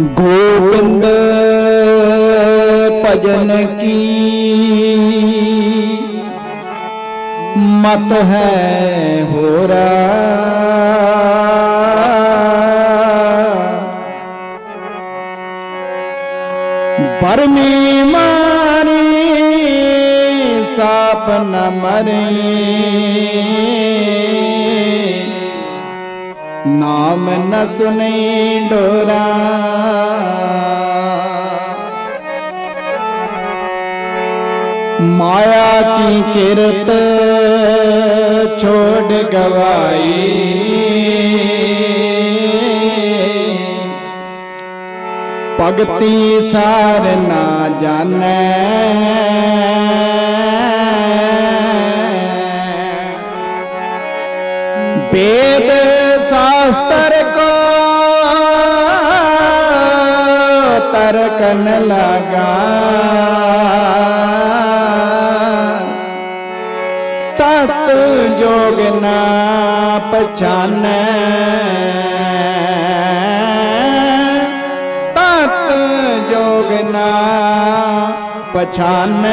ਗੋਬਿੰਦ ਭਜਨ ਕੀ ਮਤ ਹੈ ਹੋਰਾ ਬਰਮੀ ਮਾਰੀ ਸਾਪ ਨ ਮਰੇ ਨਾਮ ਨ ਸੁਨੇ ਡੋਰਾ। ਮਾਇਆ ਕੀ ਕਿਰਤ ਛੋੜ ਗਵਾਈ। ਭਗਤੀ ਸਾਰ ਨਾ ਜਾਣੈ। वेद शास्त्र को तर्कन लगा तत् जोग ना पहचान तत् जोग ना पहचान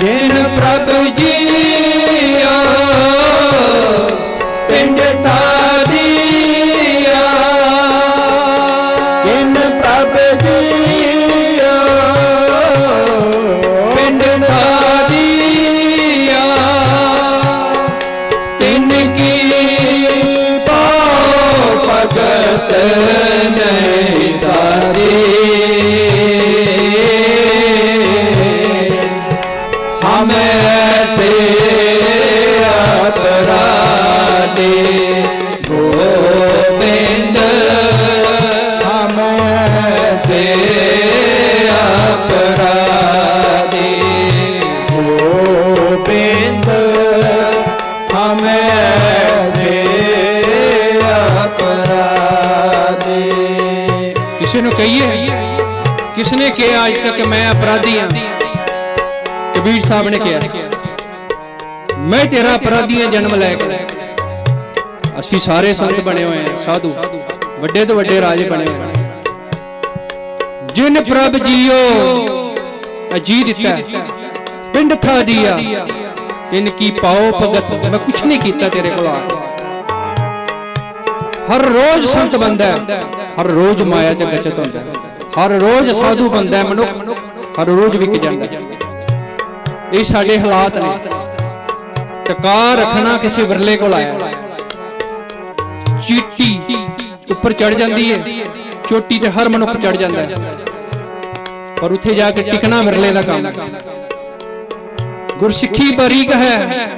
ਜਿਨ ਪ੍ਰਭ ਜੀਆ ਕਿਹਾ ਅੱਜ ਤੱਕ ਮੈਂ ਅਪਰਾਧੀ ਹਾਂ। ਕਬੀਰ ਸਾਹਿਬ ਨੇ ਕਿਹਾ। ਮੈਂ ਤੇਰਾ ਅਪਰਾਧੀ ਹਾਂ, ਜਨਮ ਲੈ ਕੇ। ਅਸੀਂ ਸਾਰੇ ਸੰਤ ਬਣੇ ਹੋਏ ਹਾਂ, ਸਾਧੂ। ਵੱਡੇ ਤੋਂ ਵੱਡੇ ਰਾਜੇ ਬਣੇ ਹੋਏ ਜਿਨ ਪ੍ਰਭ ਜੀਓ, ਅਜੀ ਦਿੱਤਾ। ਪਿੰਡ ਥਾ ਦੀਆ। ਤਿਨ ਕੀ ਪਾਓ ਭਗਤ। ਮੈਂ ਕੁਛ ਨਹੀਂ ਕੀਤਾ ਤੇਰੇ ਕੋਲ ਆ ਹਰ ਰੋਜ਼ ਸੰਤ ਬੰਦਾ ਹਰ ਰੋਜ਼ ਮਾਇਆ ਚ ਗਚਤ ਹੁੰਦਾ ਹਰ ਰੋਜ਼ ਸਾਧੂ ਬੰਦਾ ਮਨੁੱਖ। ਹਰ ਰੋਜ਼ ਵਿਕ ਜਾਂਦਾ ਇਹ ਸਾਡੇ ਹਾਲਾਤ ਨੇ। ਟਕਾ ਰੱਖਣਾ ਕਿਸੇ ਵਿਰਲੇ ਕੋਲ ਆਇਆ। ਚੀਟੀ ਉੱਪਰ ਚੜ ਜਾਂਦੀ ਹੈ। ਚੋਟੀ ਤੇ ਹਰ ਮਨੁੱਖ ਚੜ ਜਾਂਦਾ ਹੈ। ਪਰ ਉੱਥੇ ਜਾ ਕੇ ਟਿਕਣਾ ਵਿਰਲੇ ਦਾ ਕੰਮ ਗੁਰਸਿੱਖੀ ਬਰੀਕ ਹੈ।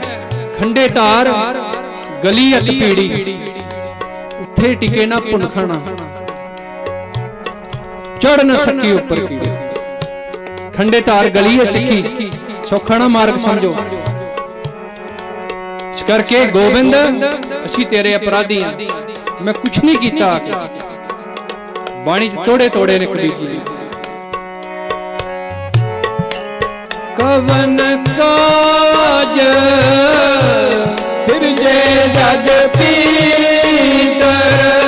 ਖੰਡੇ ਧਾਰ, ਗਲੀ ਅਤ ਪੀੜੀ। ਉੱਥੇ ਟਿਕੇ ਨਾ ਪੁਨਖਣਾ ਚੜ ਨਾ ਸਕੀ ਉੱਪਰ ਕੀੜੇ ਖੰਡੇ ਧਾਰ ਗਲੀ ਹੈ ਸਿੱਖੀ। ਸੋਖਣਾ ਮਾਰਗ ਸਮਝੋ। ਇਸ ਕਰਕੇ ਗੋਬਿੰਦ, ਅਸੀਂ ਤੇਰੇ ਅਪਰਾਧੀ ਹਾਂ ਮੈਂ ਕੁਛ ਨਹੀਂ ਕੀਤਾ ਬਾਣੀ ਚ ਤੋੜੇ ਤੋੜੇ ਨੇ ਕਬੀਰ ਜੀ। ਕਵਨ ਕਾਜ ਸਿਰਜੇ ਜਗ ਪੀਤਰ।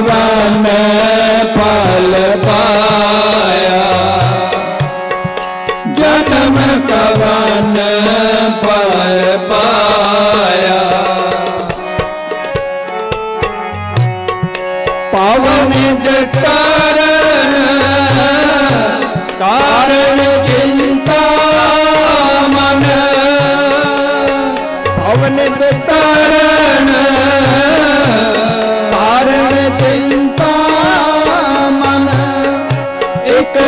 Baba ਇਕ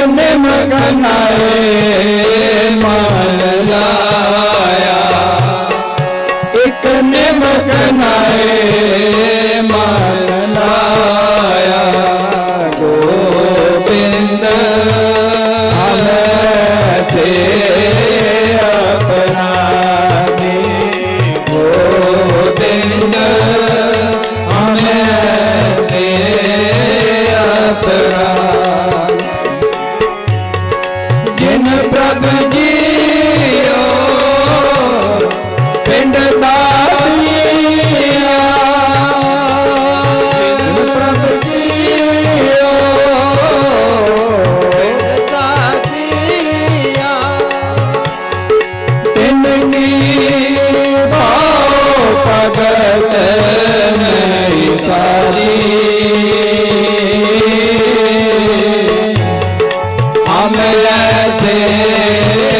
हम ऐसे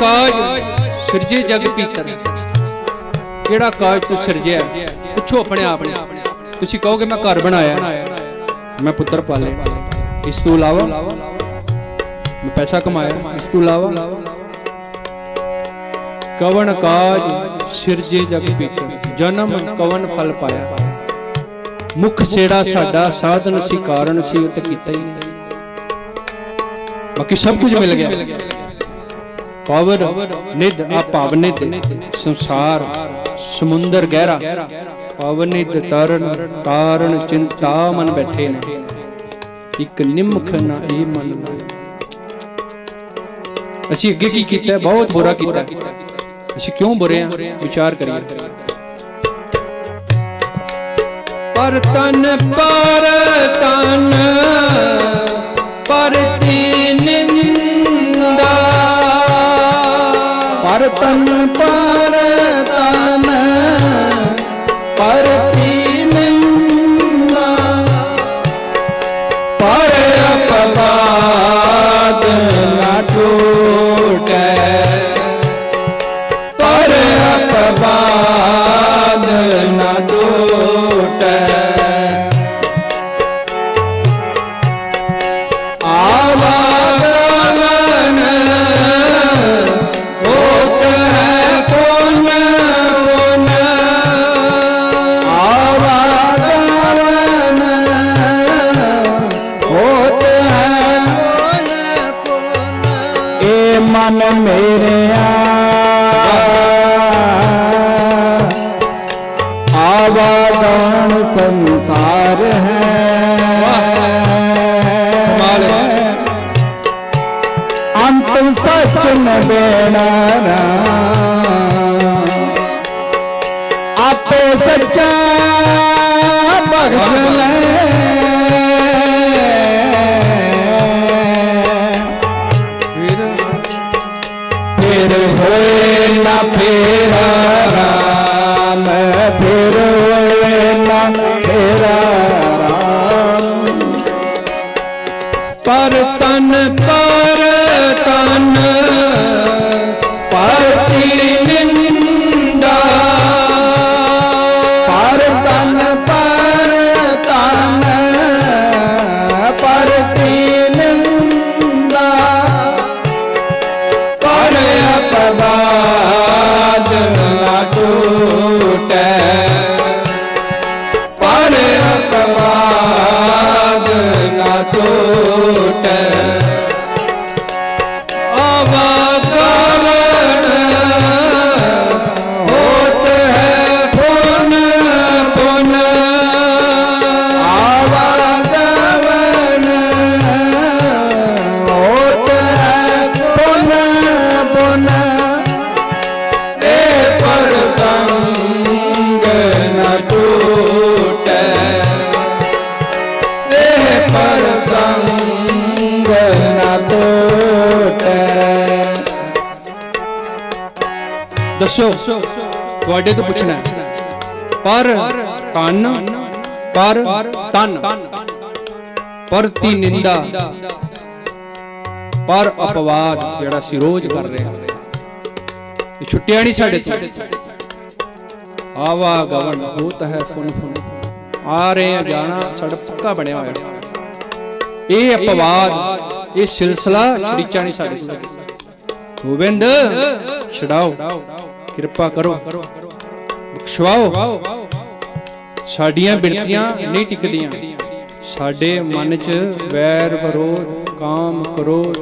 ਕਾਜ ਸਿਰਜੇ ਜਗ ਪੀਤਰ ਕਿਹੜਾ ਕਾਜ ਤੂੰ ਸਿਰਜਿਆ? ਪੁੱਛੋ ਆਪਣੇ ਆਪ ਨੂੰ। ਤੁਸੀਂ ਕਹੋਗੇ, ਮੈਂ ਘਰ ਬਣਾਇਆ। ਮੈਂ ਪੁੱਤਰ ਪਾਲੇ ਇਸ ਤੋਂ ਇਲਾਵਾ ਮੈਂ ਪੈਸਾ ਕਮਾਇਆ। ਇਸ ਤੋਂ ਇਲਾਵਾ ਕਵਨ ਕਾਜ ਸਿਰਜੇ ਜਗ ਪੀਤਰ ਜਨਮ ਕਵਨ ਫਲ ਪਾਇਆ। ਮੁਖ ਛੇੜਾ ਸਾਡਾ ਸਾਧਨ ਸੀ, ਕਾਰਨ ਸੀ, ਉਹ ਕੀਤਾ ਹੀ ਬਾਕੀ ਸਭ ਕੁਝ ਮਿਲ ਗਿਆ। ਪਾਵਰ ਨਿਧ ਆ ਸੰਸਾਰ, ਸਮੁੰਦਰ ਗਹਿਰਾ। ਪਾਵਨਿਤ ਤਰਨ ਤਾਰਨ ਚਿੰਤਾ ਮਨ ਬੈਠੇ ਨੇ। ਇੱਕ ਨਿਮਖ ਨਾ ਇਹ ਮਨ ਅਸੀਂ ਅੱਗੇ ਕੀ ਕੀਤਾ? ਬਹੁਤ ਬੁਰਾ ਕੀਤਾ। ਅਸੀਂ ਕਿਉਂ ਬੁਰੇ ਹਾਂ ਵਿਚਾਰ ਕਰੀਏ। ਪਰ ਤਨ ਪਰ ਤਨ ਪਰਤੀ ਨਿੰਦਾ ਦੱਸੋ। ਤੁਹਾਡੇ ਤੋਂ ਪੁੱਛਣਾ ਪਰ ਤਨ ਪਰ ਤਨ ਪਰਤੀ ਨਿੰਦਾ, ਪਰ ਅਪਵਾਦ ਜਿਹੜਾ ਸੀ ਰੋਜ਼ ਕਰ ਰਹੇ ਇਹ ਛੁੱਟਿਆ ਨਹੀਂ ਸਾਡੇ ਤੋਂ। ਆਵਾ ਗਵਨ ਹੋਤ ਹੈ ਫੁਨ ਫੁਨ ਆ ਰਹੇ ਆ ਜਾਣਾ, ਸਾਡਾ ਪੱਕਾ ਬਣਿਆ ਹੋਇਆ। ਇਹ ਅਪਵਾਦ, ਇਹ ਸਿਲਸਿਲਾ ਛੁੱਟਿਆ ਨਹੀਂ ਸਾਡੇ ਤੋਂ। ਗੋਬਿੰਦ, ਛਡਾਓ। ਕਿਰਪਾ ਕਰੋ। ਬਖਸ਼ਵਾਓ। ਸਾਡੀਆਂ ਬਿਰਤੀਆਂ ਨਹੀਂ ਟਿਕਦੀਆਂ। ਸਾਡੇ ਮਨ 'ਚ ਵੈਰ ਵਿਰੋਧ ਕਾਮ ਕ੍ਰੋਧ।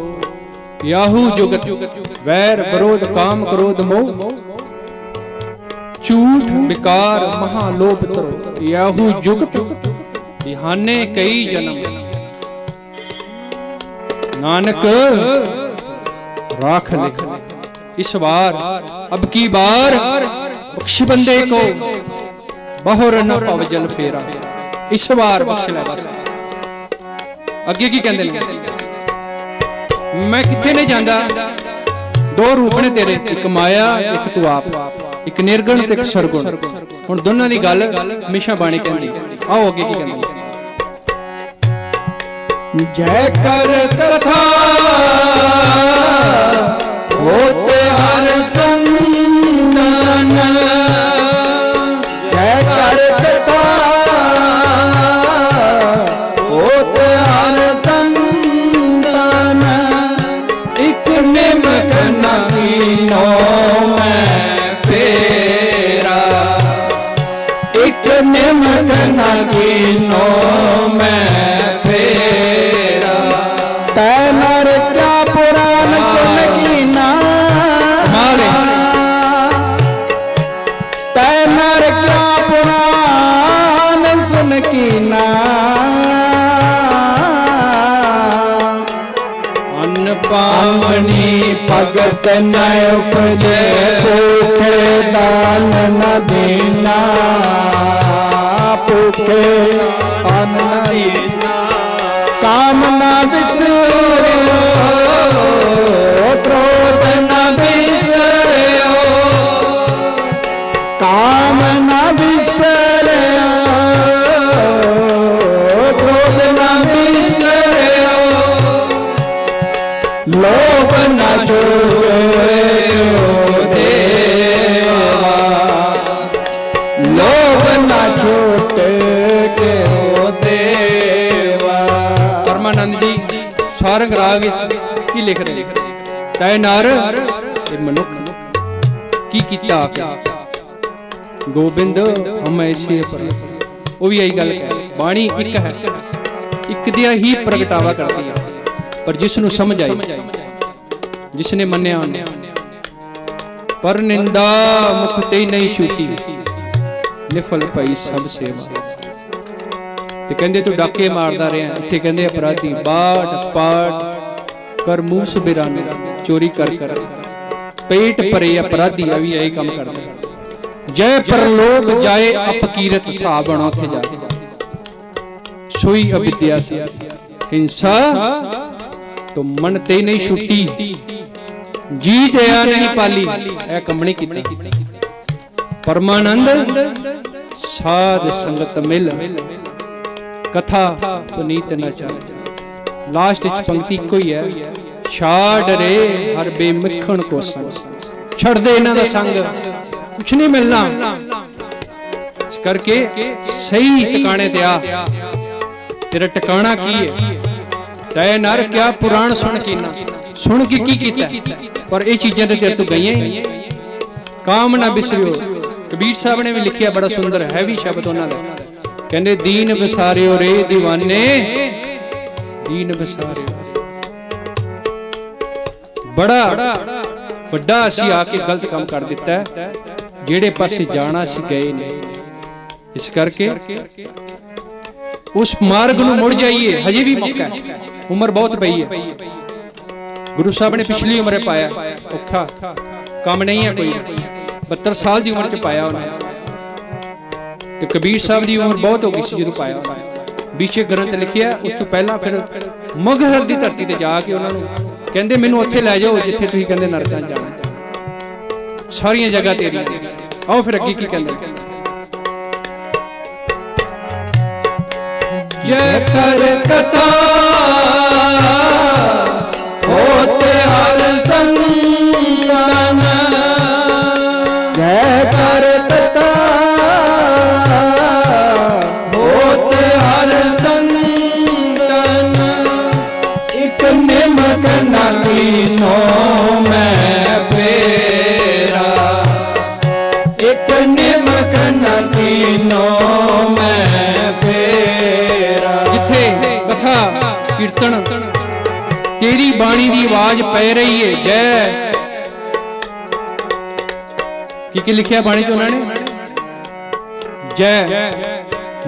ਯਾਹੂ ਜੁਗਤ, ਵੈਰ ਵਿਰੋਧ ਕਾਮ ਕ੍ਰੋਧ ਮੋਹ। ਝੂਠ ਵਿਕਾਰ ਮਹਾ ਲੋਭ ਤਰੋ। ਯਾਹੂ ਜੁਗਤ, ਬਿਹਾਨੇ ਕਈ ਜਨਮ। ਨਾਨਕ, ਰਾਖ ਲਿਖ। इस बार अब की बार बख्श बंदे को बहुर न पव जल फेरा इस बार बख्श ले बस ਅੱਗੇ ਕੀ ਕਹਿੰਦੇ ਨੇ ਮੈਂ ਕਿੱਥੇ ਨਹੀਂ ਜਾਂਦਾ ਦੋ ਰੂਪ ਨੇ ਤੇਰੇ ਇੱਕ ਮਾਇਆ ਇੱਕ ਤੂੰ ਆਪ ਇੱਕ ਨਿਰਗੁਣ ਤੇ ਇੱਕ ਸਰਗੁਣ ਹੁਣ ਦੋਨਾਂ ਦੀ ਗੱਲ ਹਮੇਸ਼ਾ ਬਾਣੀ ਕਹਿੰਦੀ ਆਓ ਅੱਗੇ ਕੀ ਕਹਿੰਦੇ ਜੈ ਕਰ ਕਥਾ ਹੋਤੇ ਪਾਵਣੀ ਭਗਤ ਨ ਉਪਜੇ ਭੂਖੇ ਦਾਨ ਨ ਦੇਨਾ। ਭੂਖੇ ਅਨ ਨ ਦੇਨਾ। ਕਾਮ ਨ ਵਿਸਰਿਓ ਤੈ ਨਰ ਇਹ ਮਨੁੱਖ। ਕੀ ਕੀਤਾ ਗੋਬਿੰਦ, ਹਮ ਐਸੇ ਪਰ ਉਹ ਵੀ ਇਹੀ ਗੱਲ ਕਹਿ ਬਾਣੀ ਇੱਕ ਹੈ। ਇੱਕ ਦਿਆ ਹੀ ਪ੍ਰਗਟਾਵਾ ਕਰਦੀ ਹੈ ਪਰ ਜਿਸ ਨੂੰ ਸਮਝ ਆਈ, ਜਿਸ ਨੇ ਮੰਨਿਆ ਪਰ ਨਿੰਦਾ ਮੁਖ ਤੇ ਨਹੀਂ ਛੂਟੀ। ਨਿਫਲ ਪਈ ਸਭ ਸੇਵਾ। ਤੇ ਕਹਿੰਦੇ ਤੂੰ ਡਾਕੇ ਮਾਰਦਾ ਰਿਹਾ। ਇੱਥੇ ਕਹਿੰਦੇ ਅਪਰਾਧੀ ਬਾੜ, ਪਾੜ ਕਰ ਮੂਸ ਬਿਰਾਨੇ। ਚੋਰੀ ਕਰ ਕਰ। ਪੇਟ ਭਰੇ ਅਪਰਾਧੀ ਆ ਵੀ ਇਹੀ ਕੰਮ ਕਰਦੇ ਜੈ ਪਰਲੋਕ ਜਾਏ ਅਫਕੀਰਤ ਸਾਬਣ ਉੱਥੇ ਜਾ ਸੋਈ ਅਵਿਦਿਆ ਸੀ। ਹਿੰਸਾ ਤੋ ਮਨ ਤੇ ਨਹੀਂ ਛੁੱਟੀ। ਜੀ ਦਇਆ ਨਹੀਂ ਪਾਲੀ। ਇਹ ਕੰਮ ਨਹੀਂ ਕੀਤਾ। ਪਰਮਾਨੰਦ ਸਾਧ ਸੰਗਤ ਮਿਲ। ਕਥਾ ਪੁਨੀਤ ਨ ਚਾਲੇ ਲਾਸਟ ਵਿੱਚ ਪੰਕਤੀ ਇੱਕੋ ਹੀ ਹੈ। ਛਾੜ ਰੇ ਹਰ ਬੇਮਿਖਣ ਕੋ ਸੰਗ। ਛੱਡ ਦੇ ਇਹਨਾਂ ਦਾ ਸੰਗ। ਕੁਛ ਨਹੀਂ ਮਿਲਣਾ। ਇਸ ਕਰਕੇ ਸਹੀ ਟਿਕਾਣੇ ਤੇ ਆ। ਤੇਰਾ ਟਿਕਾਣਾ ਕੀ ਹੈ? ਤੈ ਨਰ ਕਿਆ ਪੁਰਾਣ ਸੁਣ ਕੇ ਸੁਣ ਕੇ ਕੀ ਕੀਤਾ? ਪਰ ਇਹ ਚੀਜ਼ਾਂ ਤੇ ਤੇਰੇ ਤੋਂ ਗਈਆਂ ਹੀ ਕਾਮ ਨਾ ਬਿਸਰਿਓ। ਕਬੀਰ ਸਾਹਿਬ ਨੇ ਵੀ ਲਿਖਿਆ ਬੜਾ ਸੁੰਦਰ ਹੈ ਵੀ ਸ਼ਬਦ ਉਹਨਾਂ ਦਾ। ਕਹਿੰਦੇ, ਦੀਨ ਵਿਸਾਰਿਓ ਰੇ دیਵਾਨੇ ਦੀਨ ਵਿਸਾਰਿਓ ਬੜਾ ਵੱਡਾ ਅਸੀਂ ਆ ਕੇ ਗਲਤ ਕੰਮ ਕਰ ਦਿੱਤਾ ਜਿਹੜੇ ਪਾਸੇ ਜਾਣਾ ਸੀ ਗਏ ਨਹੀਂ। ਇਸ ਕਰਕੇ ਉਸ ਮਾਰਗ ਨੂੰ ਮੁੜ ਜਾਈਏ, ਹਜੇ ਵੀ ਮੌਕਾ ਹੈ। ਉਮਰ ਬਹੁਤ ਪਈ ਹੈ। ਗੁਰੂ ਸਾਹਿਬ ਨੇ ਪਿਛਲੀ ਉਮਰੇ ਪਾਇਆ, ਔਖਾ। ਕੰਮ ਨਹੀਂ ਹੈ ਕੋਈ। 72 ਸਾਲ ਦੀ ਉਮਰ ਚ ਪਾਇਆ ਉਹਨੇ। ਤੇ ਕਬੀਰ ਸਾਹਿਬ ਦੀ ਉਮਰ ਬਹੁਤ ਹੋ ਗਈ ਸੀ ਜਦੋਂ ਪਾਇਆ ਉਹਨੇ। ਵਿਚੇ ਗ੍ਰੰਥ ਲਿਖਿਆ, ਉਸ ਤੋਂ ਪਹਿਲਾਂ ਫਿਰ ਮਗਹਰ ਦੀ ਧਰਤੀ ਤੇ ਜਾ ਕੇ ਉਹਨਾਂ ਨੂੰ ਕਹਿੰਦੇ ਮੈਨੂੰ ਉੱਥੇ ਲੈ ਜਾਓ, ਜਿੱਥੇ ਤੁਸੀਂ ਕਹਿੰਦੇ ਨਰਕਾਂ 'ਚ ਜਾਣਾ। ਸਾਰੀਆਂ ਜਗ੍ਹਾ ਤੇਰੀਆਂ ਆਓ ਫਿਰ ਅੱਗੇ ਕੀ ਕਹਿੰਦੇ ਜੈ ਕਰ ਕਥਾ, ਹੋਤੇ ਹਰ ਸੰਤਨ। ਜੈ ਕਰ ਕਥਾ ਕੀਰਤਨ ਤੇਰੀ ਬਾਣੀ ਦੀ ਆਵਾਜ਼ ਪੈ ਰਹੀ ਏ, ਜੈ। ਕੀ ਕੀ ਲਿਖਿਆ ਬਾਣੀ ਚ ਉਹਨਾਂ ਨੇ? ਜੈ।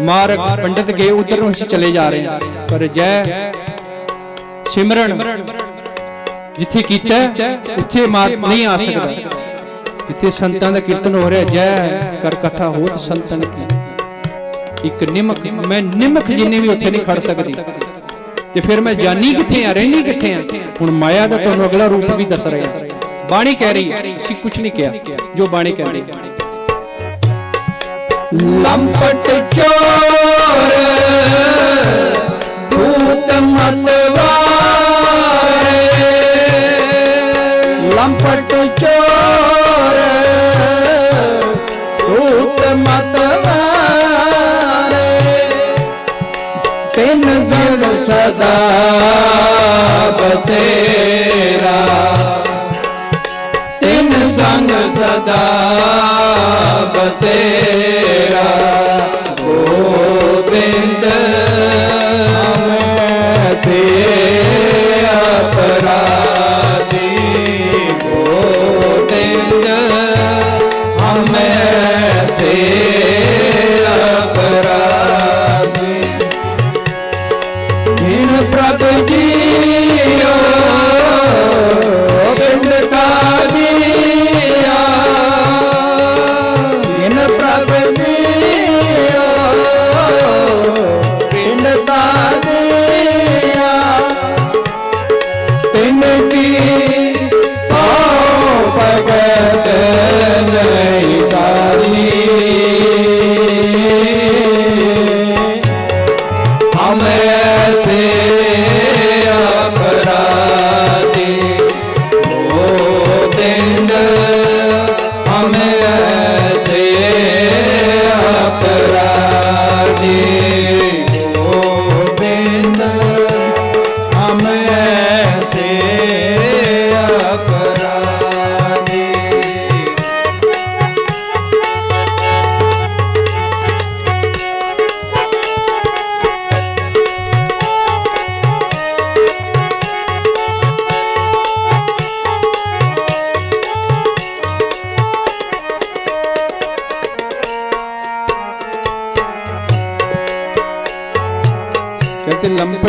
ਮਾਰਗ ਪੰਡਿਤ ਗਏ, ਉਧਰ ਨੂੰ ਅਸੀਂ ਚਲੇ ਜਾ ਰਹੇ ਹਾਂ, ਪਰ ਜੈ ਸਿਮਰਨ ਜਿੱਥੇ ਕੀਤਾ, ਉੱਥੇ ਮਾਰ ਨਹੀਂ ਆ ਸਕਦਾ। ਜਿੱਥੇ ਸੰਤਾਂ ਦਾ ਕੀਰਤਨ ਹੋ ਰਿਹਾ, ਜੈ ਕਰ ਕਥਾ ਹੋਤ ਸੰਤਨ ਕੀ ਇੱਕ ਨਿਮਕ, ਮੈਂ ਨਿਮਕ ਜਿੰਨੇ ਵੀ ਉੱਥੇ ਨਹੀਂ ਖੜ ਸਕਦੀ। ਤੇ ਫਿਰ ਮੈਂ ਜਾਨੀ ਕਿੱਥੇ ਆ ਰਹਿਣੀ ਕਿੱਥੇ ਆ? ਹੁਣ ਮਾਇਆ ਦਾ ਤੁਹਾਨੂੰ ਅਗਲਾ ਰੂਪ ਵੀ ਦੱਸ ਰਿਹਾ। ਬਾਣੀ ਕਹਿ ਰਹੀ ਹੈ, ਅਸੀਂ ਕੁਝ ਨਹੀਂ ਕਿਹਾ, ਜੋ ਬਾਣੀ ਕਹਿ ਹੈ। ਲੰਪਟ ਚੋਰ ਸਦਾ ਬਸੇਰਾ। ਤਿੰਨ ਸੰਗ ਸਦਾ ਬਸੇਰਾ।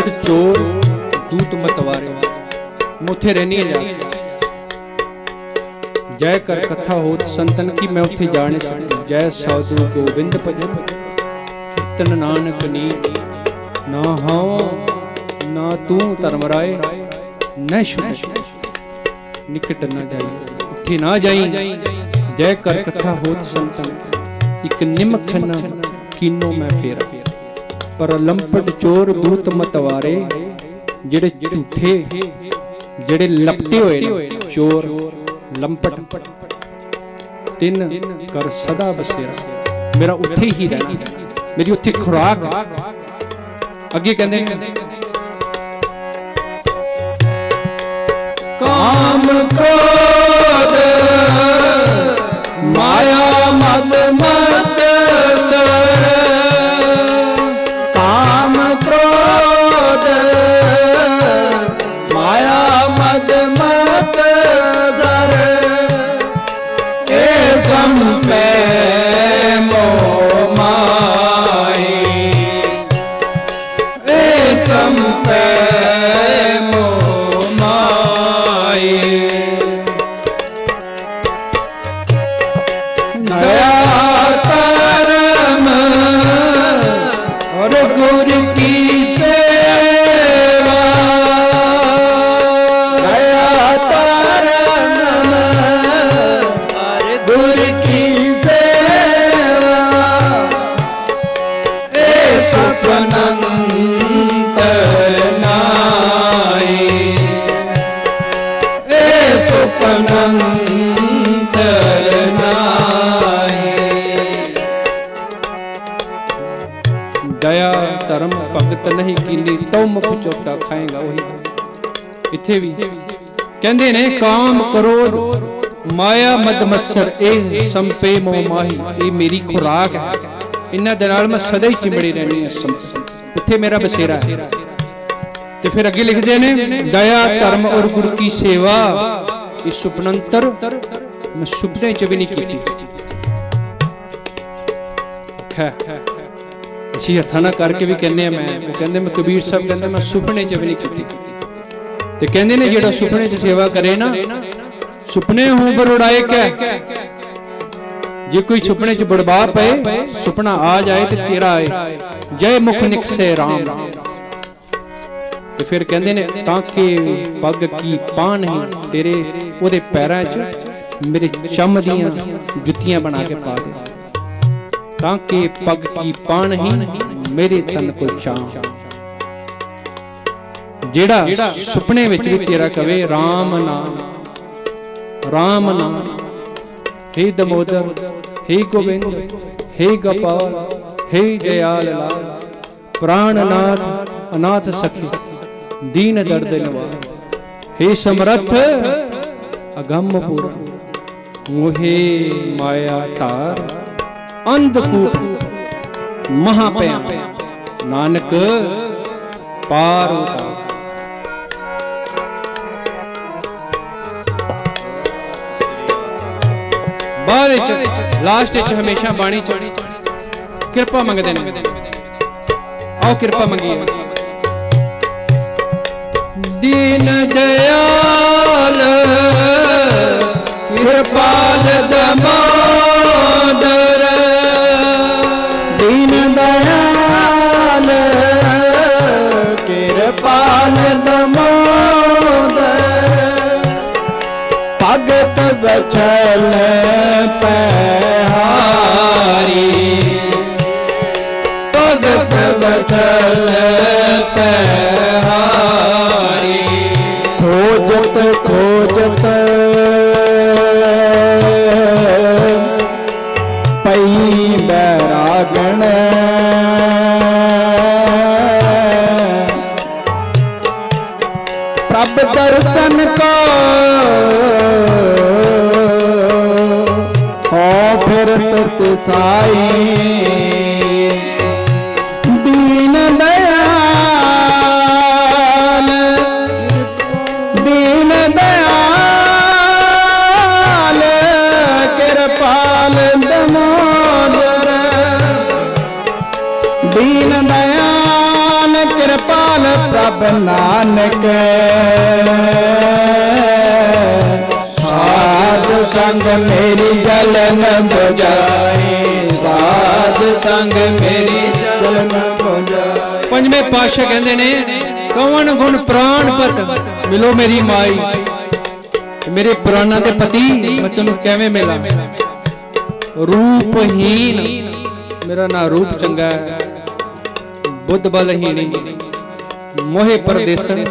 ਕਹਿੰਦੇ ਚੋਰ, ਦੂਤ ਮਤਵਾਰੇ ਮੁੱਥੇ ਰਹਿਣੀ ਜਾ। ਜੈ ਕਰ ਕਥਾ ਹੋਤ ਸੰਤਨ ਕੀ ਮੈਂ ਉੱਥੇ ਜਾ ਸਕਦਾ। ਜੈ ਸਾਧੂ ਗੋਬਿੰਦ ਭਜਨ। ਕੀਰਤਨ ਨਾਨਕ ਨੀ। ਨਾ ਹਉ ਨਾ ਤੂੰ ਧਰਮ ਰਾਏ। ਨੈ ਸ਼ੁਭ ਨਿਕਟ ਨਾ ਜਾਈ। ਉੱਥੇ ਨਾ ਜਾਈ। ਜੈ ਕਰ ਕਥਾ ਹੋਤ ਸੰਤਨ। ਇੱਕ ਨਿਮਖ ਨਾ ਕੀਨੋ ਮੈਂ ਫੇਰਾ। ਪਰ ਲੰਪਟ ਚੋਰ ਦੂਤ ਮਤਵਾਰੇ, ਜਿਹੜੇ ਝੂਠੇ, ਜਿਹੜੇ ਲਪਟੇ ਹੋਏ ਨੇ, ਚੋਰ ਲੰਪਟ। ਤਿੰਨ ਕਰ ਸਦਾ ਬਸੇਰਾ। ਮੇਰਾ ਉੱਥੇ ਹੀ ਰਹਿਣਾ ਮੇਰੀ ਉੱਥੇ ਖੁਰਾਕ ਅੱਗੇ ਕਹਿੰਦੇ ਨੇ, ਕਾਮ ਕ੍ਰੋਧ ਕਹਿੰਦੇ ਨੇ ਕਾਮ ਕ੍ਰੋਧ ਮਾਇਆ ਮਦ ਮਤਸਰ ਇਹ ਸੰਪੇ ਮੋਹ ਮਾਹੀ। ਇਹ ਮੇਰੀ ਖੁਰਾਕ ਹੈ। ਇਹਨਾਂ ਦੇ ਨਾਲ ਮੈਂ ਸਦਾ ਹੀ ਚਿਮੜੀ ਰਹਿਣੀ ਹੈ ਸੰਪ ਉੱਥੇ ਮੇਰਾ ਬਸੇਰਾ ਹੈ। ਤੇ ਫਿਰ ਅੱਗੇ ਲਿਖਦੇ ਨੇ, ਦਇਆ, ਧਰਮ ਔਰ ਗੁਰੂ ਕੀ ਸੇਵਾ। ਇਹ ਸੁਪਨੰਤਰ ਮੈਂ ਸੁਪਨੇ ਚ ਵੀ ਨਹੀਂ ਕੀਤੀ। ਖੈ। ਅਸੀਂ ਹੱਥਾਂ ਨਾਲ ਕਰਕੇ ਵੀ ਕਹਿੰਦੇ ਆ, ਮੈਂ ਉਹ ਕਹਿੰਦੇ ਮੈਂ ਕਬੀਰ ਸਾਹਿਬ ਕਹਿੰਦੇ ਮੈਂ ਸੁਪਨੇ 'ਚ ਵੀ ਨਹੀਂ ਕੀਤੀ। ਤੇ ਕਹਿੰਦੇ ਨੇ ਜਿਹੜਾ ਸੁਪਨੇ 'ਚ ਸੇਵਾ ਕਰੇ ਨਾ ਸੁਪਨੇ ਹੋਂ ਪਰ ਉਡਾਏ ਕੈ। ਜੇ ਕੋਈ ਸੁਪਨੇ 'ਚ ਬੜਬਾ ਪਏ ਸੁਪਨਾ ਆ ਜਾਏ ਤੇ ਤੇਰਾ ਆਏ। ਜੈ ਮੁਖ ਨਿਕਸੇ RAM ਤੇ ਫਿਰ ਕਹਿੰਦੇ ਨੇ ਤਾਂ ਕਿ ਪੱਗ ਕੀ ਪਾਂ ਨਹੀਂ ਤੇਰੇ ਉਹਦੇ ਪੈਰਾਂ 'ਚ ਮੇਰੇ ਚੰਮ ਦੀਆਂ ਜੁੱਤੀਆਂ ਬਣਾ ਕੇ ਪਾ ਦੇ। ਤਾਂ ਕਿ ਪੱਗ ਕੀ ਪਾਣ ਹੀ ਮੇਰੇ ਤਨ ਕੋ ਚਾਂ ਜਿਹੜਾ ਸੁਪਨੇ ਵਿੱਚ ਵੀ ਤੇਰਾ ਕਵੇ ਰਾਮ ਨਾਮ। ਰਾਮ ਨਾਮ। ਹੇ ਦਮੋਦਰ ਹੇ ਗੋਬਿੰਦ ਹੇ ਗਪਾ ਹੇ ਦਇਆਲ ਲਾਲ। ਪ੍ਰਾਣਨਾਥ ਅਨਾਥ ਸਖੀ ਦੀਨ ਦਰਦ ਨਿਵਾਰ। ਹੇ ਸਮਰਥ ਅਗੰਮ ਪੂਰਨ। ਮੋਹੇ ਮਾਇਆ ਤਾਰ ਅੰਧਕੂਪ ਮਹਾਪਿਆ ਨਾਨਕ ਪਾਰ ਉਤਾਰ। ਵਿੱਚ ਲਾਸਟ ਵਿੱਚ ਹਮੇਸ਼ਾ ਬਾਣੀ ਚ। ਕਿਰਪਾ ਮੰਗਦੇ ਨੇ। ਆਓ ਕਿਰਪਾ ਮੰਗੀਏ। ਦੀਨ ਦਇਆਲ ਕਿਰਪਾਲ ਦਮੋਦਰ ਭਗਤ ਬਚਲ ਪੰਜਵੇਂ ਪਾਤਸ਼ਾਹ ਕਹਿੰਦੇ ਨੇ ਕਵਨ ਗੁਣ ਪ੍ਰਾਣਪਤ ਮਿਲੋ ਮੇਰੀ ਮਾਈ। ਤੇ ਮੇਰੇ ਪ੍ਰਾਣਾਂ ਦੇ ਪਤੀ, ਮੈਂ ਤੈਨੂੰ ਕਿਵੇਂ ਮਿਲਾਂ? ਰੂਪਹੀਨ ਮੇਰਾ ਨਾ ਰੂਪ ਚੰਗਾ ਹੈ। ਬੁੱਧ ਬਲਹੀਣੀ, ਮੋਹਿ ਪਰਦੇਸਨ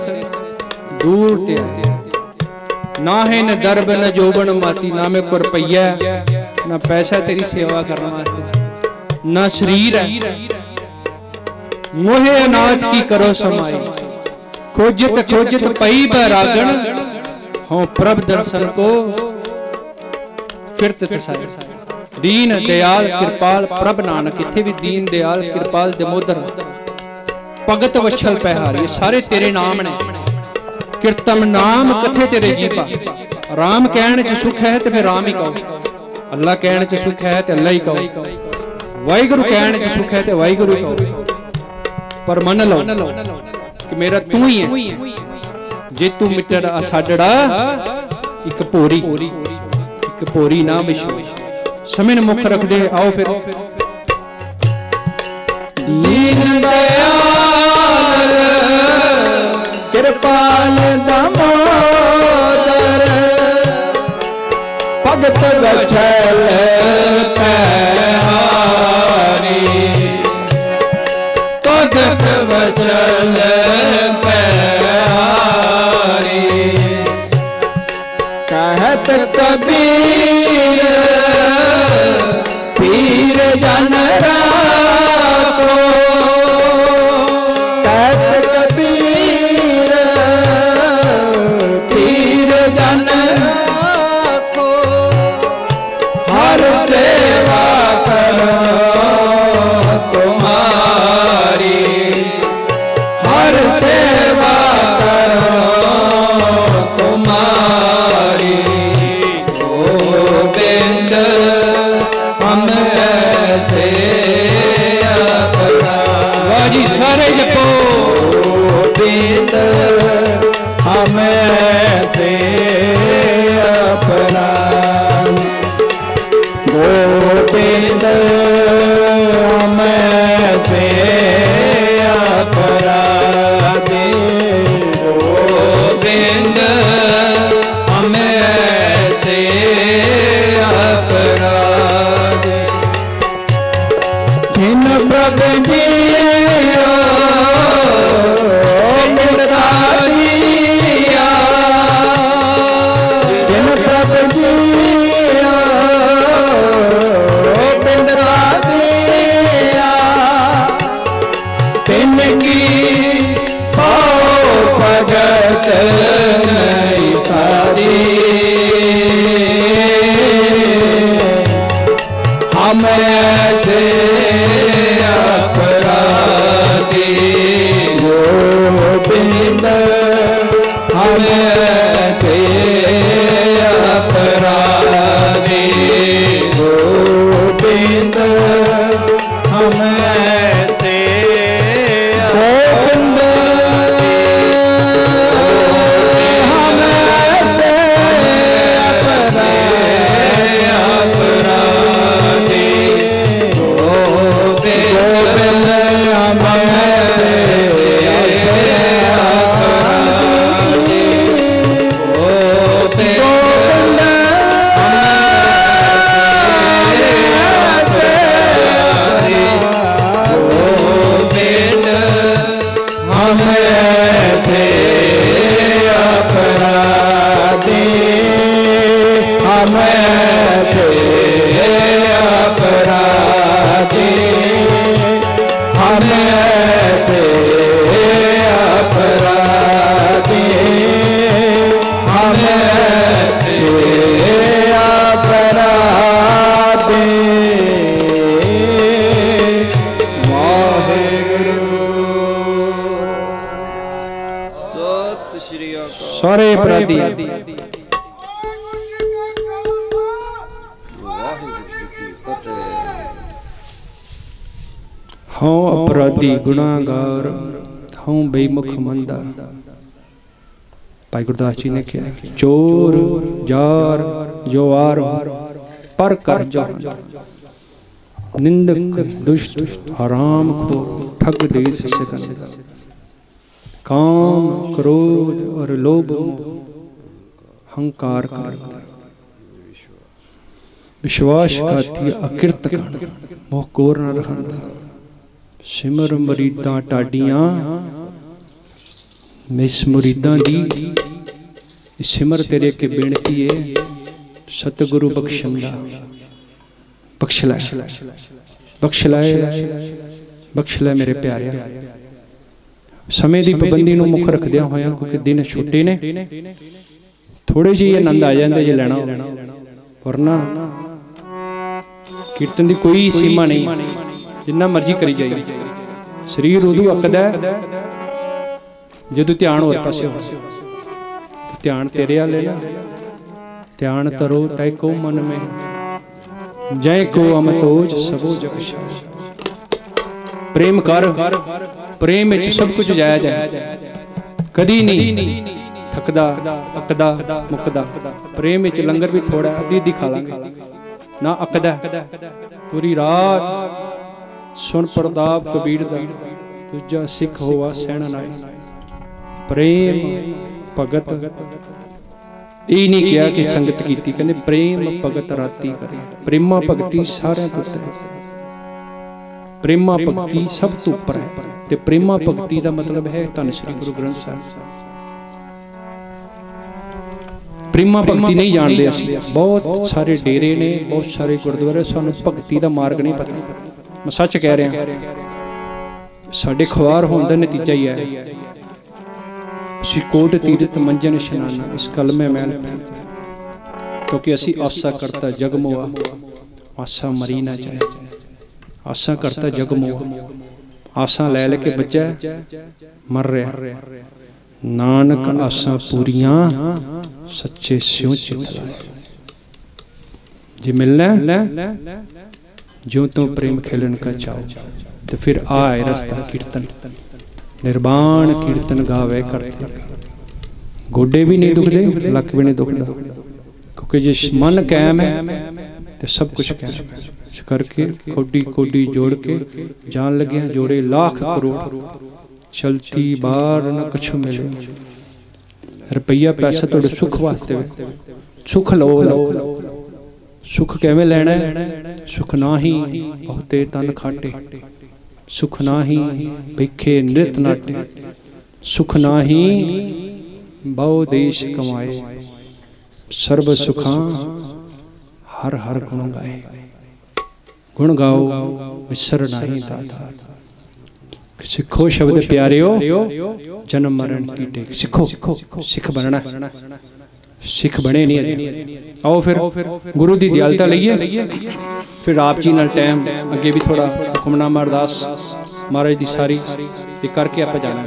ਦੂਰ ਤੇ ਨਾ ਹੈ ਨ ਦਰਬ ਨ ਜੋਬਨ ਮਾਤੀ, ਨਾ ਮੇ ਕੋ ਰੁਪਈਆ ਨਾ ਪੈਸਾ ਤੇਰੀ ਸੇਵਾ ਕਰਨ ਵਾਸਤੇ। ਨਾ ਸਰੀਰ ਹੈ। ਮੋਹਿ ਅਨਾਜ ਕੀ ਕਰੋ ਸਮਾਈ? ਖੋਜਤ ਖੋਜਤ ਪਈ ਬੈਰਾਗਣ, ਹਉ ਪ੍ਰਭ ਦਰਸ਼ਨ ਕੋ ਫਿਰਤ ਤਸਾਈ। ਦੀਨ ਦਿਆਲ ਕਿਰਪਾਲ ਪ੍ਰਭ ਨਾਨਕ, ਇੱਥੇ ਵੀ ਦੀਨ ਦਿਆਲ ਕਿਰਪਾਲ ਦਮੋਦਰ ਭਗਤ ਵਛਲ ਪਹਿਹਾਰੀ ਸਾਰੇ ਤੇਰੇ ਨਾਮ ਨੇ। ਕੀਰਤਮ ਨਾਮ ਕਥੇ ਤੇਰੇ ਜੀਪਾ ਰਾਮ ਕਹਿਣ ਚ ਸੁਖ ਹੈ ਤੇ ਫਿਰ ਰਾਮ ਹੀ ਕਹੋ। ਅੱਲਾ ਕਹਿਣ ਚ ਸੁਖ ਹੈ ਤੇ ਅੱਲਾ ਹੀ ਕਹੋ। ਵਾਹਿਗੁਰੂ ਕਹਿਣ ਚ ਸੁਖ ਹੈ ਤੇ ਵਾਹਿਗੁਰੂ ਹੀ ਕਹੋ। ਪਰ ਮੰਨ ਲਓ ਕਿ ਮੇਰਾ ਤੂੰ ਹੀ ਹੈ। ਜੇ ਤੂੰ ਮਿੱਟੜ ਸਾਡੜਾ, ਇੱਕ ਭੋਰੀ। ਇੱਕ ਭੋਰੀ ਨਾ ਵਿਸ਼ਵ ਸਮੇਂ ਨੂੰ ਮੁੱਖ ਰੱਖਦੇ ਆਓ ਫਿਰ। ਦੀਨ ਦਇਆਲ, ਕਿਰਪਾਲ ਦਮੋਦਰ ਭਗਤ ਬਚਲ ਪਹਿਹਾਰੀ la में से मुख मंदा भाई गुरदास जी ने कहा चोर, जार जो आर पर कर जार निंदक, दुष्ट, हराम को ठग देश सिकंदर काम, क्रोध और लोभ हंकार कर विश्वास खाती अकिरत मोह कोर न रखंदा सिमर मरीदा टाडियाँ ਇਸ ਮੁਰੀਦਾਂ ਦੀ ਸਿਮਰ ਤੇਰੇ ਕੇ ਬੇਨਤੀ ਏ ਸਤਿਗੁਰੂ ਬਖਸ਼ੰਦਾ ਬਖਸ਼ ਲੈ ਬਖਸ਼ ਲੈ ਬਖਸ਼ ਲੈ ਮੇਰੇ ਪਿਆਰਿਆ। ਸਮੇਂ ਦੀ ਪਾਬੰਦੀ ਨੂੰ ਮੁੱਖ ਰੱਖਦਿਆਂ ਹੋਇਆਂ ਕਿਉਂਕਿ ਦਿਨ ਛੁੱਟੇ ਨੇ ਥੋੜੇ ਜਿਹੀ ਆਨੰਦ ਆ ਜਾਂਦਾ ਜੇ ਲੈਣਾ। ਵਰਨਾ ਕੀਰਤਨ ਦੀ ਕੋਈ ਸੀਮਾ ਨਹੀਂ। ਜਿੰਨਾ ਮਰਜ਼ੀ ਕਰੀ ਜਾਈਏ। ਸਰੀਰ ਉਦੋਂ ਅੱਕਦਾ ਜਦੋਂ ਧਿਆਨ ਹੋਰ ਪਾਸੇ ਹੋਵੇ ਧਿਆਨ ਤੇਰੇ ਵਾਲੇ ਨਾ। ਧਿਆਨ ਤਰੋ ਤੈ ਕੋ ਮਨ ਮੇ ਜੈ ਕੋ ਅਮਤੋਜ ਸਭੋ ਜਗ ਸ਼ਾਹ। ਪ੍ਰੇਮ ਕਰ। ਪ੍ਰੇਮ ਵਿੱਚ ਸਭ ਕੁਝ ਜਾਇਜ਼ ਹੈ। ਕਦੀ ਨਹੀਂ ਥੱਕਦਾ, ਅੱਕਦਾ, ਮੁੱਕਦਾ। ਪ੍ਰੇਮ ਵਿੱਚ ਲੰਗਰ ਵੀ ਥੋੜਾ ਅੱਧੀ ਅੱਧੀ ਖਾ ਲਾਂਗੇ। ਨਾ ਅਕਦਾ। ਪੂਰੀ ਰਾਤ ਸੁਣ ਪ੍ਰਤਾਪ ਕਬੀਰ ਦਾ, ਦੂਜਾ ਸਿੱਖ ਹੋਵਾ ਸਹਿਣਾ ਨਾਈ ਪ੍ਰੇਮ ਭਗਤ। ਇਹ ਨਹੀਂ ਕਿਹਾ ਕਿ ਸੰਗਤ ਕੀਤੀ, ਕਹਿੰਦੇ ਪ੍ਰੇਮ ਭਗਤ ਰਾਤੀ ਕਰੇ। ਪ੍ਰੇਮਾ ਭਗਤੀ ਸਾਰਿਆਂ ਤੋਂ ਉੱਤੇ ਪ੍ਰੇਮਾ ਭਗਤੀ ਸਭ ਤੋਂ ਉੱਪਰ ਹੈ। ਤੇ ਪ੍ਰੇਮਾ ਭਗਤੀ ਦਾ ਮਤਲਬ ਹੈ ਧੰਨ ਸ੍ਰੀ ਗੁਰੂ ਗ੍ਰੰਥ ਸਾਹਿਬ। ਪ੍ਰੇਮਾ ਭਗਤੀ ਨਹੀਂ ਜਾਣਦੇ ਅਸੀਂ। ਬਹੁਤ ਸਾਰੇ ਡੇਰੇ ਨੇ, ਬਹੁਤ ਸਾਰੇ ਗੁਰਦੁਆਰੇ, ਸਾਨੂੰ ਭਗਤੀ ਦਾ ਮਾਰਗ ਨਹੀਂ ਪਤਾ। ਮੈਂ ਸੱਚ ਕਹਿ ਰਿਹਾ। ਸਾਡੇ ਖਵਾਰ ਹੋਣ ਦਾ ਨਤੀਜਾ ਹੀ ਹੈ ਅਸੀਂ ਕੋਟ ਤੀਰਤ ਮੰਜਨ ਇਸ਼ਨਾਨਾ, ਇਸ ਕਲਮੇ ਮੈਲ ਕਿਉਂਕਿ ਅਸੀਂ ਆਸਾ ਕਰਤਾ ਜਗ ਮੋਆ ਆਸਾ ਮਰੀ ਨਾ ਜਾਏ। ਆਸਾ ਕਰਤਾ ਜਗ ਮੋਆ ਆਸਾਂ ਲੈ ਲੈ ਕੇ ਬੱਚਾ ਮਰ ਰਿਹਾ ਨਾਨਕ ਆਸਾਂ ਪੂਰੀਆਂ, ਸੱਚੇ ਸਿਉ ਚਿਤ ਲਾਏ। ਜੇ ਮਿਲਣਾ ਜੋ ਤੋਂ ਪ੍ਰੇਮ ਖੇਲਣ ਕਾ ਚਾਓ ਤੇ ਫਿਰ ਆਏ ਰਸਤਾ ਕੀਰਤਨ। ਨਿਰਵਾਣ ਕੀਰਤਨ ਗਾਵੇ ਕਰਤੇ। ਗੋਡੇ ਵੀ ਨਹੀਂ ਦੁਖਦੇ, ਲੱਕ ਵੀ ਨਹੀਂ ਦੁਖਦਾ। ਕਿਉਂਕਿ ਜੇ ਮਨ ਕਾਇਮ ਹੈ, ਤੇ ਸਭ ਕੁਝ ਕਾਇਮ ਹੈ। ਇਸ ਕਰਕੇ ਕੋਡੀ ਕੋਡੀ ਜੋੜ ਕੇ ਜਾਣ ਲੱਗਿਆ ਜੋੜੇ ਲੱਖ ਕਰੋੜ। ਚਲਤੀ ਬਾਹਰ ਨਾ ਕਛੂ ਮਿਲੇ। ਰੁਪਈਆ ਪੈਸਾ ਤੁਹਾਡੇ ਸੁੱਖ ਵਾਸਤੇ ਵੇ। ਲਓ ਲਓ। ਸੁੱਖ ਕਿਵੇਂ ਲੈਣਾ ਹੈ? ਸੁੱਖ ਨਾਹੀ ਬਹੁਤੇ ਤਨ ਖਾਟੇ। ਸੁਖ ਨਾਹੀ, ਭਿਖੇ ਨਿਰਤ ਨਾਟੇ, ਸੁਖ ਨਾਹੀ, ਬਹੁ ਦੇਸ਼ ਕਮਾਏ। ਸਰਬ ਸੁਖਾਂ ਹਰ ਹਰ ਗੁਣ ਗਾਏ। ਗੁਣ ਗਾਓ, ਵਿਸਰ ਨਾਹੀ ਦਾਤਾ। ਸਿੱਖੋ ਸ਼ਬਦ ਪਿਆਰਿਓ, ਜਨਮ ਮਰਨ ਕੀ ਟੇਕ। ਸਿੱਖੋ, ਸਿੱਖ ਬਣਨਾ। ਸਿੱਖ ਬਣੇ ਨਹੀਂ ਅਜੇ। ਆਓ ਫਿਰ, ਗੁਰੂ ਦੀ ਦਿਆਲਤਾ ਲਈਏ। ਫਿਰ ਆਪ ਜੀ ਨਾਲ ਟਾਈਮ ਅੱਗੇ ਵੀ ਥੋੜਾ ਹੁਕਮਨਾਮਾ ਅਰਦਾਸ ਮਹਾਰਾਜ ਦੀ ਸਾਰੀ ਇਹ ਕਰਕੇ ਆਪਾਂ ਜਾਣਾ।